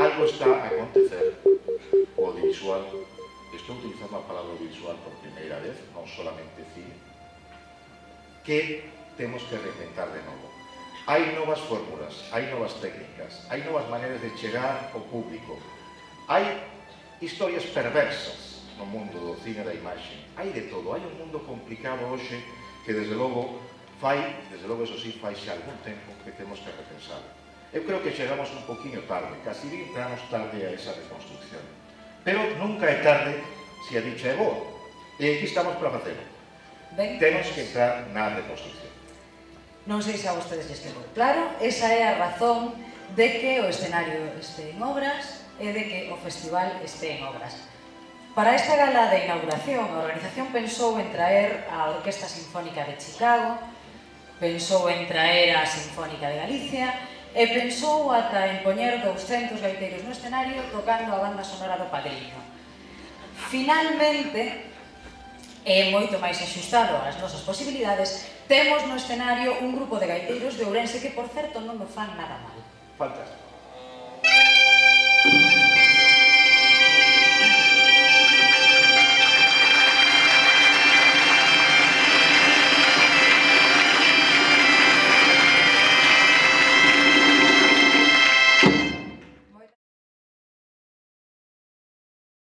algo está a acontecer o audiovisual, estou utilizando a palabra audiovisual por primeira vez, non solamente cine, que temos que reinventar de novo. Hai novas fórmulas, hai novas técnicas, hai novas maneiras de chegar ao público. Hai historias perversas no mundo do cine da imaxe. Hai de todo, hai un mundo complicado hoxe que desde logo fai, desde logo eso sí, fai xa algún tempo que temos que repensar. Eu creo que chegamos un poquinho tarde, casi 20 anos tarde a esa reconstrucción. Pero nunca é tarde se a dicha é boa. E aquí estamos para facelo. Temos que pois- entrar na reconstrucción. Non sei se a vostedes lles quedou claro, esa é a razón de que o escenario este en obras e de que o festival este en obras. Para esta gala de inauguración, a organización pensou en traer a Orquesta Sinfónica de Chicago, pensou en traer a Sinfónica de Galicia, e pensou ata en poñer 200 gaiteiros no escenario tocando a banda sonora do Padrino. Finalmente, e moito máis axustado ás nosas posibilidades, temos no escenario un grupo de gaiteiros de Ourense que, por certo, non me fan nada mal. Fantástico.